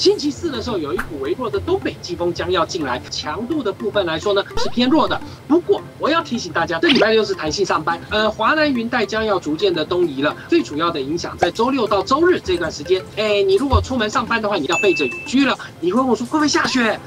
星期四的时候有一股微弱的东北季风将要进来，强度的部分来说呢是偏弱的。不过我要提醒大家，这礼拜六是弹性上班，呃，华南云带将要逐渐的东移了。最主要的影响在周六到周日这段时间。哎，你如果出门上班的话，你要备着雨具了。你会问我说会不会下雪？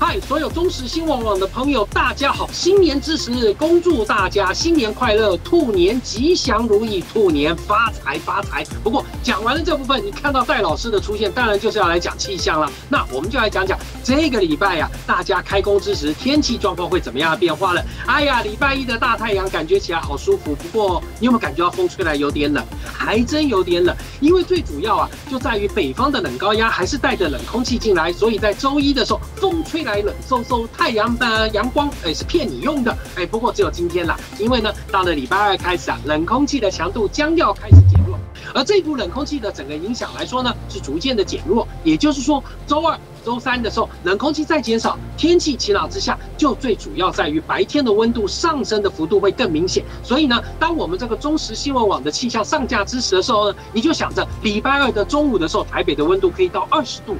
嗨，所有忠实新闻网的朋友，大家好！新年之时，恭祝大家新年快乐，兔年吉祥如意，兔年发财发财。不过讲完了这部分，你看到戴老师的出现，当然就是要来讲气象了。那我们就来讲讲这个礼拜呀，大家开工之时天气状况会怎么样的变化了？哎呀，礼拜一的大太阳感觉起来好舒服。不过你有没有感觉到风吹来有点冷？还真有点冷，因为最主要啊，就在于北方的冷高压还是带着冷空气进来，所以在周一的时候风吹。来冷飕飕，太阳的阳光，哎，是骗你用的，哎，不过只有今天啦，因为呢，到了礼拜二开始啊，冷空气的强度将要开始，而这股冷空气的整个影响来说呢，是逐渐的减弱，也就是说，周二、周三的时候，冷空气再减少，天气晴朗之下，就最主要在于白天的温度上升的幅度会更明显，所以呢，当我们这个中时新闻网的气象上架之时的时候呢，你就想着礼拜二的中午的时候，台北的温度可以到二十度。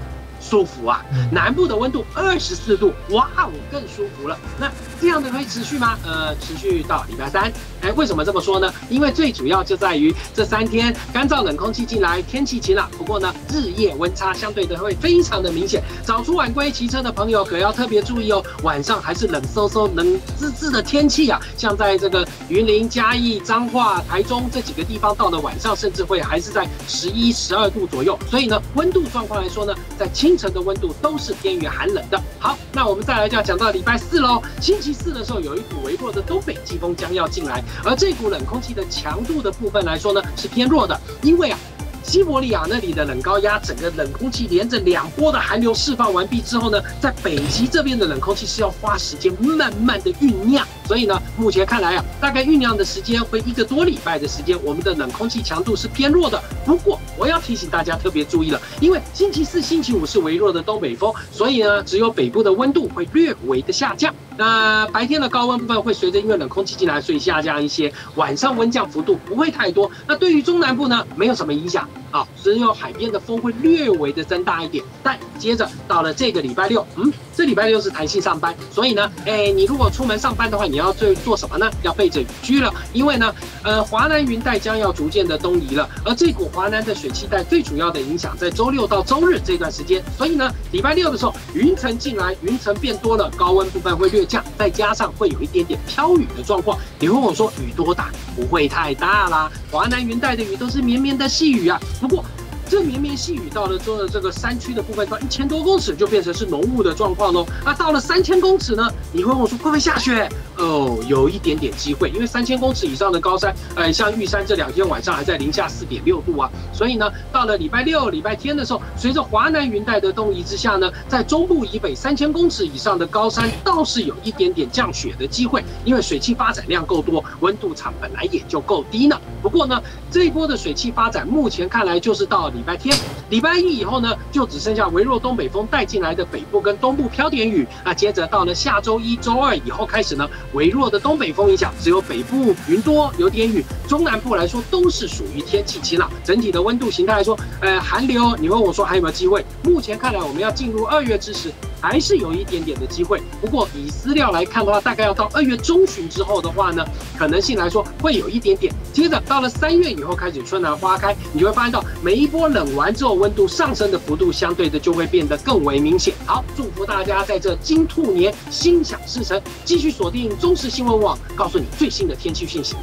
舒服啊，南部的温度二十四度，哇，我更舒服了。那这样的可以持续吗？呃，持续到礼拜三。哎，为什么这么说呢？因为最主要就在于这三天干燥冷空气进来，天气晴朗。不过呢，日夜温差相对的会非常的明显。早出晚归骑车的朋友可要特别注意哦。晚上还是冷飕飕、冷滋滋的天气啊，像在这个云林、嘉义、彰化、台中这几个地方，到了晚上甚至会还是在十一、十二度左右。所以呢，温度状况来说呢，在清晨的温度都是偏于寒冷的。好，那我们再来就要讲到礼拜四喽。星期四的时候，有一股微弱的东北季风将要进来。而这股冷空气的强度的部分来说呢，是偏弱的，因为啊。西伯利亚那里的冷高压，整个冷空气连着两波的寒流释放完毕之后呢，在北极这边的冷空气是要花时间慢慢的酝酿，所以呢，目前看来啊，大概酝酿的时间会一个多礼拜的时间，我们的冷空气强度是偏弱的。不过我要提醒大家特别注意了，因为星期四、星期五是微弱的东北风，所以呢，只有北部的温度会略微的下降。那白天的高温部分会随着因为冷空气进来，所以下降一些，晚上温降幅度不会太多。那对于中南部呢，没有什么影响。啊，只有海边的风会略微的增大一点，但接着到了这个礼拜六，嗯，这礼拜六是弹性上班，所以呢，哎，你如果出门上班的话，你要做做什么呢？要备着雨具了，因为呢，呃，华南云带将要逐渐的东移了，而这股华南的水汽带最主要的影响在周六到周日这段时间，所以呢，礼拜六的时候云层进来，云层变多了，高温部分会略降，再加上会有一点点飘雨的状况。你问我说雨多大？不会太大啦，华南云带的雨都是绵绵的细雨啊。不过，这绵绵细雨到了之后，这个山区的部分到一千多公尺就变成是浓雾的状况喽。那到了三千公尺呢？你会问我说会不会下雪？哦，有一点点机会，因为三千公尺以上的高山，呃，像玉山这两天晚上还在零下四点六度啊，所以呢，到了礼拜六、礼拜天的时候，随着华南云带的东移之下呢，在中部以北三千公尺以上的高山倒是有一点点降雪的机会，因为水汽发展量够多，温度场本来也就够低呢。不过呢，这一波的水汽发展目前看来就是到礼拜天、礼拜一以后呢，就只剩下微弱东北风带进来的北部跟东部飘点雨，那接着到了下周一周二以后开始呢。微弱的东北风影响，只有北部云多有点雨，中南部来说都是属于天气晴朗。整体的温度形态来说，呃，寒流，你问我说还有没有机会？目前看来，我们要进入二月之时，还是有一点点的机会。不过以资料来看的话，大概要到二月中旬之后的话呢，可能性来说会有一点点。接着到了三月以后开始春暖花开，你就会发现到每一波冷完之后，温度上升的幅度相对的就会变得更为明显。好，祝福大家在这金兔年心想事成，继续锁定。中时新闻网告诉你最新的天气讯息。